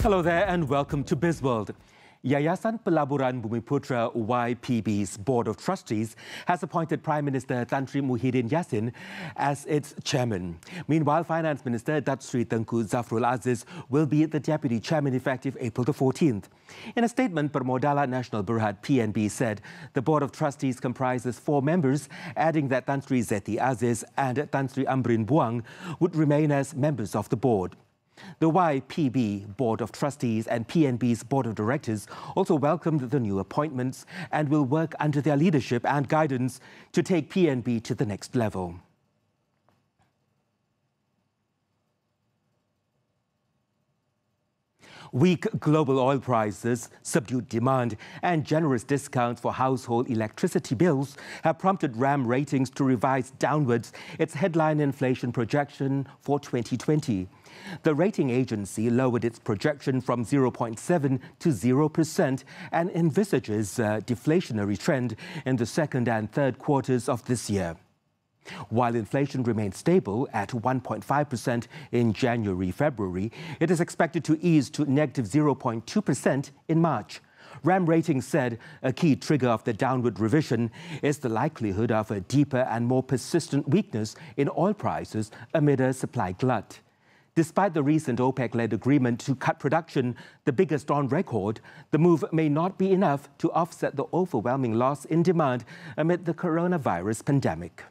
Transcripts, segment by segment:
Hello there and welcome to BizWorld. Yayasan Pelaburan Bumiputra YPB's Board of Trustees has appointed Prime Minister Tan Sri Muhyiddin Yassin as its chairman. Meanwhile, Finance Minister Datuk Sri Tengku Zafrul Aziz will be the deputy chairman effective April the 14th. In a statement, Permodalan Nasional Berhad PNB said the Board of Trustees comprises four members, adding that Tan Sri Zeti Aziz and Tan Sri Amrin Buang would remain as members of the board. The YPB Board of Trustees and PNB's Board of Directors also welcomed the new appointments and will work under their leadership and guidance to take PNB to the next level. Weak global oil prices, subdued demand, and generous discounts for household electricity bills have prompted RAM Ratings to revise downwards its headline inflation projection for 2020. The rating agency lowered its projection from 0.7 to 0% and envisages a deflationary trend in the second and third quarters of this year. While inflation remains stable at 1.5% in January February, it is expected to ease to negative 0.2% in March. RAM Ratings said a key trigger of the downward revision is the likelihood of a deeper and more persistent weakness in oil prices amid a supply glut. Despite the recent OPEC led agreement to cut production, the biggest on record, the move may not be enough to offset the overwhelming loss in demand amid the coronavirus pandemic.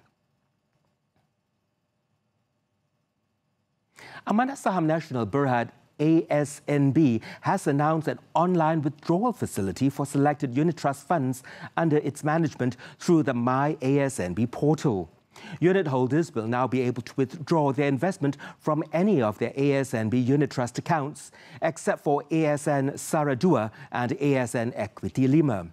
Amanat Saham Nasional Berhad ASNB has announced an online withdrawal facility for selected unit trust funds under its management through the My ASNB portal. Unit holders will now be able to withdraw their investment from any of their ASNB unit trust accounts, except for ASN Sara Dua and ASN Equity Lima.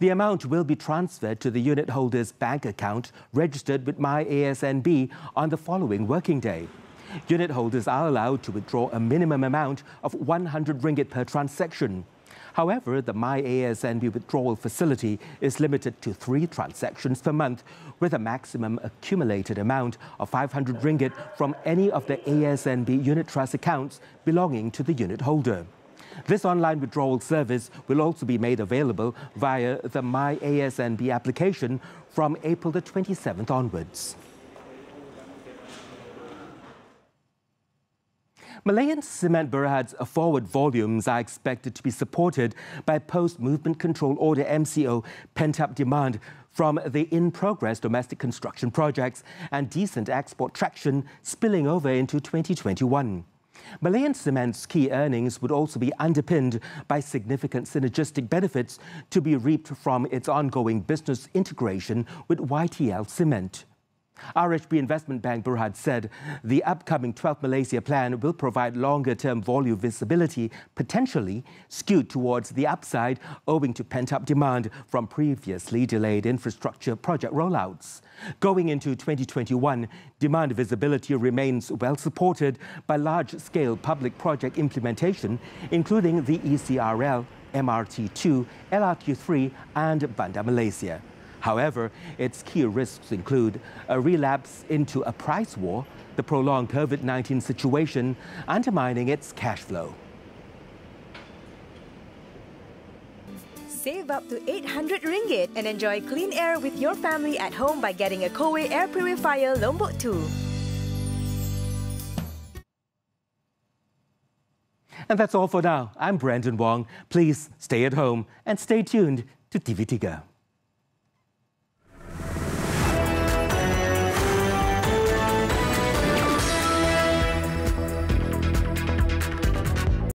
The amount will be transferred to the unit holder's bank account registered with My ASNB on the following working day. Unit holders are allowed to withdraw a minimum amount of 100 ringgit per transaction. However, the My ASNB withdrawal facility is limited to three transactions per month, with a maximum accumulated amount of 500 ringgit from any of the ASNB unit trust accounts belonging to the unit holder. This online withdrawal service will also be made available via the My ASNB application from April the 27th onwards. Malayan Cement Berhad's forward volumes are expected to be supported by post-movement control order MCO pent-up demand from the in-progress domestic construction projects and decent export traction spilling over into 2021. Malayan Cement's key earnings would also be underpinned by significant synergistic benefits to be reaped from its ongoing business integration with YTL Cement. RHB Investment Bank Berhad said the upcoming 12th Malaysia Plan will provide longer-term volume visibility, potentially skewed towards the upside owing to pent-up demand from previously delayed infrastructure project rollouts. Going into 2021, demand visibility remains well supported by large-scale public project implementation, including the ECRL, MRT2, LRT3 and Bandar Malaysia. However, its key risks include a relapse into a price war, the prolonged COVID-19 situation undermining its cash flow. Save up to 800 ringgit and enjoy clean air with your family at home by getting a Coway air purifier Lombok 2. And that's all for now. I'm Brandon Wong. Please stay at home and stay tuned to TV3.